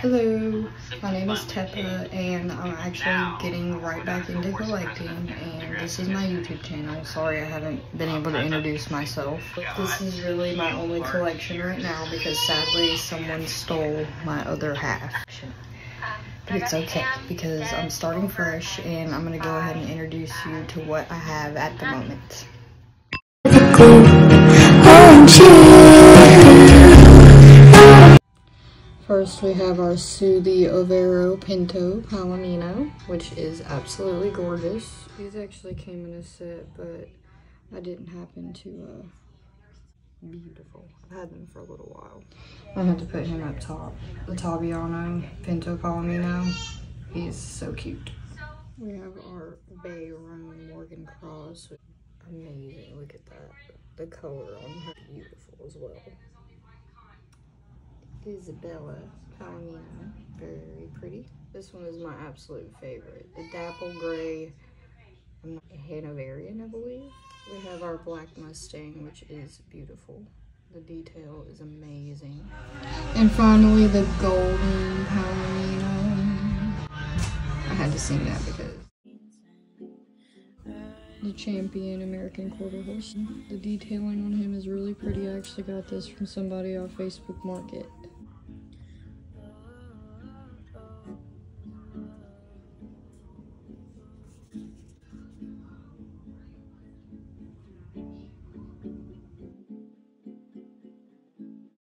Hello, my name is Teppa and I'm actually getting right back into collecting and this is my YouTube channel. Sorry I haven't been able to introduce myself. This is really my only collection right now because sadly someone stole my other half. It's okay because I'm starting fresh and I'm going to go ahead and introduce you to what I have at the moment. First, we have our Sooty Overo Pinto Palomino, which is absolutely gorgeous. These actually came in a set, but I didn't happen to, uh, beautiful. I've had them for a little while. I had to put him up top. The Tobiano Pinto Palomino. He's so cute. We have our Bay Roan Morgan Cross. Amazing, look at that. The color on her, beautiful as well. Isabella Palomino. Very pretty. This one is my absolute favorite. The dapple gray I'm not a Hanoverian, I believe. Our black Mustang, which is beautiful. The detail is amazing. And finally, the golden Palomino. I had to sing that because the champion American quarter horse. The detailing on him is really pretty. I actually got this from somebody off Facebook Market.